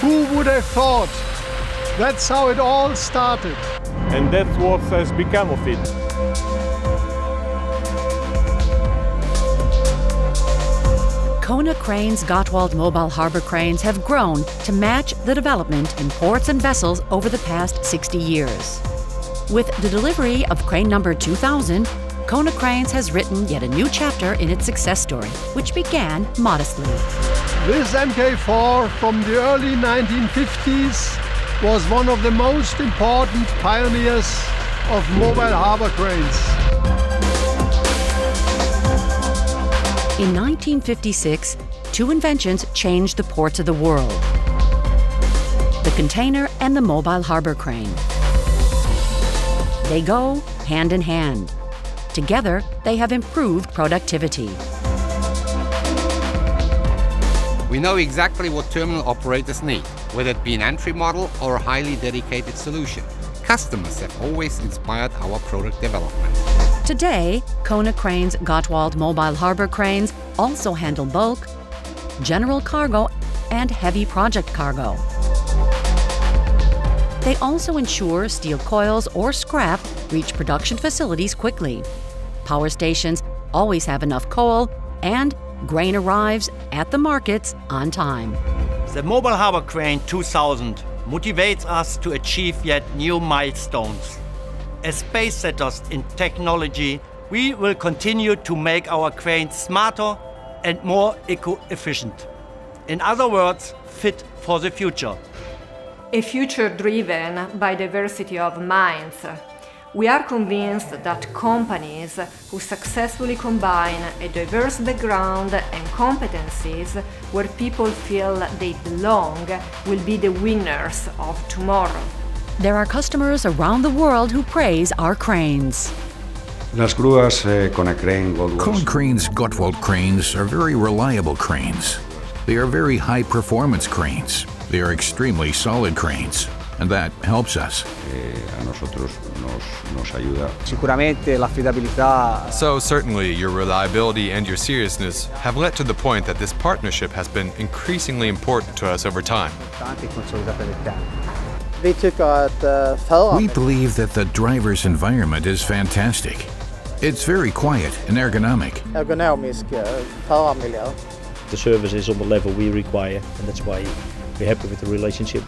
Who would have thought? That's how it all started. And that's what has become of it. Konecranes Gottwald mobile harbor cranes have grown to match the development in ports and vessels over the past 60 years. With the delivery of crane number 2000, Konecranes has written yet a new chapter in its success story, which began modestly. This MK4 from the early 1950s was one of the most important pioneers of mobile harbor cranes. In 1956, two inventions changed the ports of the world the container and the mobile harbor crane. They go hand in hand. Together, they have improved productivity. We know exactly what terminal operators need, whether it be an entry model or a highly dedicated solution. Customers have always inspired our product development. Today, Konecranes Gottwald mobile harbor cranes also handle bulk, general cargo, and heavy project cargo. They also ensure steel coils or scrap reach production facilities quickly. Power stations always have enough coal, and grain arrives at the markets on time. The Mobile Harbor Crane 2000 motivates us to achieve yet new milestones. As space setters in technology, we will continue to make our cranes smarter and more eco-efficient. In other words, fit for the future. A future driven by diversity of minds. We are convinced that companies who successfully combine a diverse background and competencies where people feel they belong will be the winners of tomorrow. There are customers around the world who praise our cranes. Las grúas eh, Konecrane Goldwell Gottwald cranes are very reliable cranes. They are very high performance cranes. They are extremely solid cranes, and that helps us. eh, a nosotros nos, nos ayuda. Sicuramente l'affidabilità So, certainly, your reliability and your seriousness have led to the point that this partnership has been increasingly important to us over time. Importante consolidata nel tempo. Vi tycker att uh, föraren... We believe that the driver's environment is fantastic. It's very quiet and ergonomic. ergonomisk uh, förarmiljö. The service is on the level we require, and that's why we're happy with the relationship.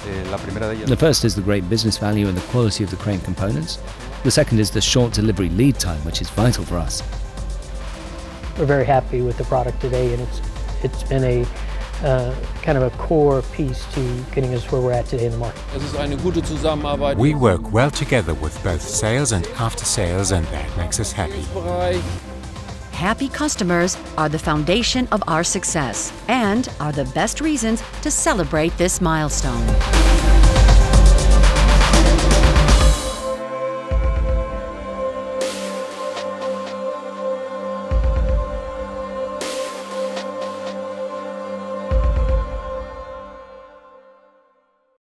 The first is the great business value and the quality of the crane components. The second is the short delivery lead time, which is vital for us. We're very happy with the product today, and it's it's been a uh, kind of a core piece to getting us where we're at today in the market. Es ist eine gute Zusammenarbeit. We work well together with both sales and after sales, and that makes us happy. Happy customers are the foundation of our success and are the best reasons to celebrate this milestone.